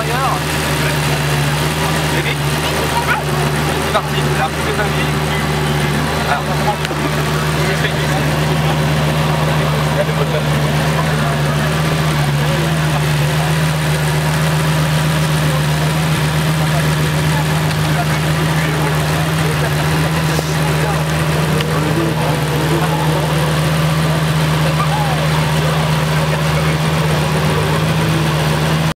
l'intérieur. C'est parti, la poussée